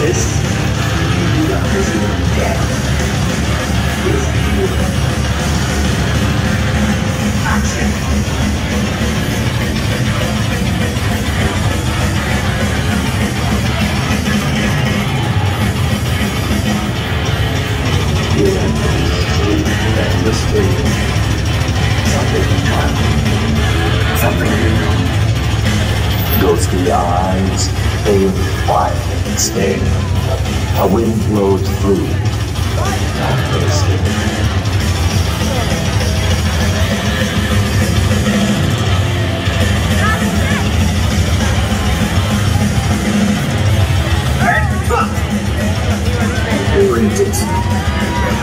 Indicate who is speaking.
Speaker 1: This represents death. Is here. Action. Here and mystery. Something eternal. Something real. Ghostly eyes, pale, quiet, stare. A wind blows through. Irritant.